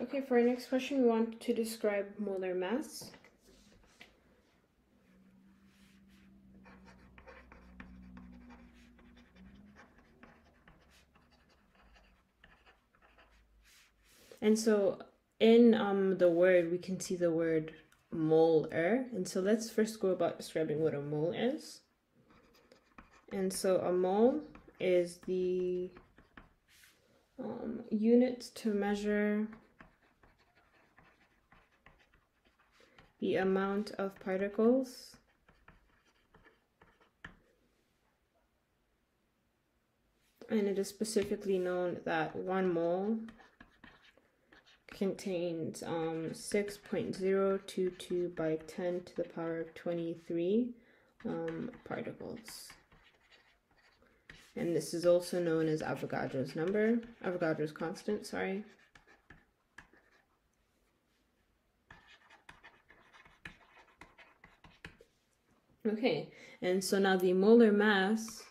Okay, for our next question, we want to describe molar mass. And so in um, the word, we can see the word molar. And so let's first go about describing what a mole is. And so a mole is the um, unit to measure the amount of particles and it is specifically known that one mole contains um, 6.022 by 10 to the power of 23 um, particles. And this is also known as Avogadro's number, Avogadro's constant, sorry. Okay, and so now the molar mass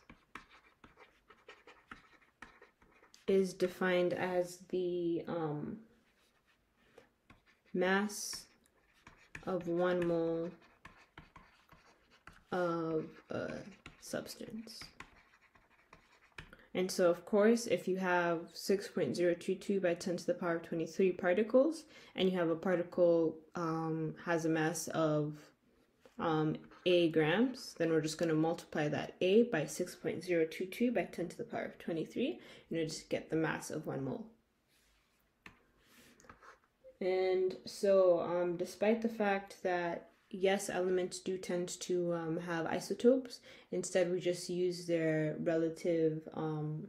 is defined as the um, mass of one mole of a substance. And so, of course, if you have 6.022 by 10 to the power of 23 particles, and you have a particle um, has a mass of um, A grams, then we're just going to multiply that A by 6.022 by 10 to the power of 23, and you just get the mass of one mole. And so, um, despite the fact that yes, elements do tend to um, have isotopes, instead we just use their relative um,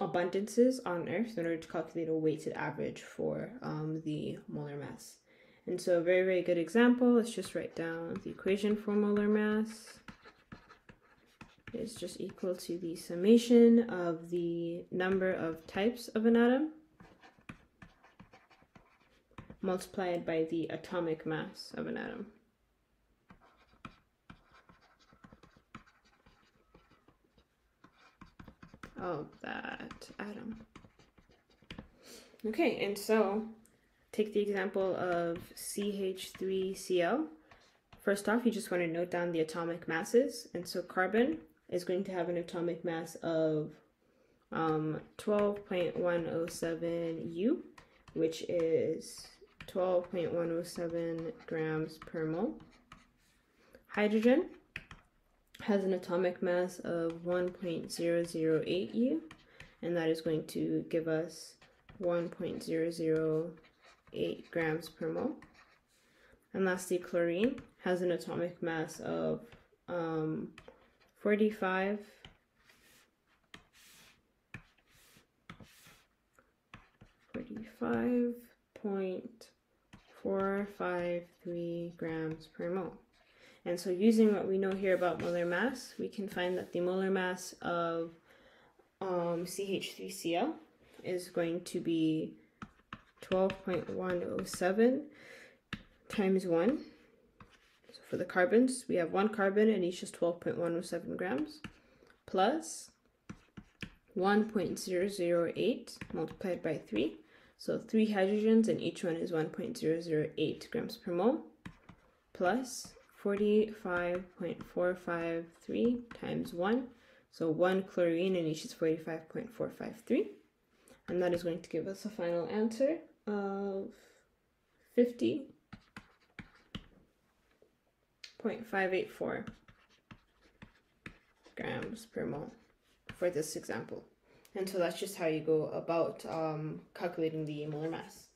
abundances on Earth in order to calculate a weighted average for um, the molar mass. And so, a very, very good example, let's just write down the equation for molar mass is just equal to the summation of the number of types of an atom multiplied by the atomic mass of an atom. Of that atom. Okay, and so take the example of CH3Cl. First off, you just want to note down the atomic masses. And so carbon is going to have an atomic mass of um, 12.107 U, which is 12.107 grams per mole. Hydrogen has an atomic mass of 1.008 U, and that is going to give us 1.008 grams per mole. And lastly, chlorine has an atomic mass of um, 45 45 point 453 grams per mole. And so using what we know here about molar mass, we can find that the molar mass of um, CH3Cl is going to be 12.107 times 1. So for the carbons, we have one carbon and each is 12.107 grams plus 1.008 multiplied by 3 so three hydrogens and each one is 1.008 grams per mole plus 45.453 times 1. So one chlorine and each is 45.453. And that is going to give us a final answer of 50.584 grams per mole for this example. And so that's just how you go about um, calculating the molar mass.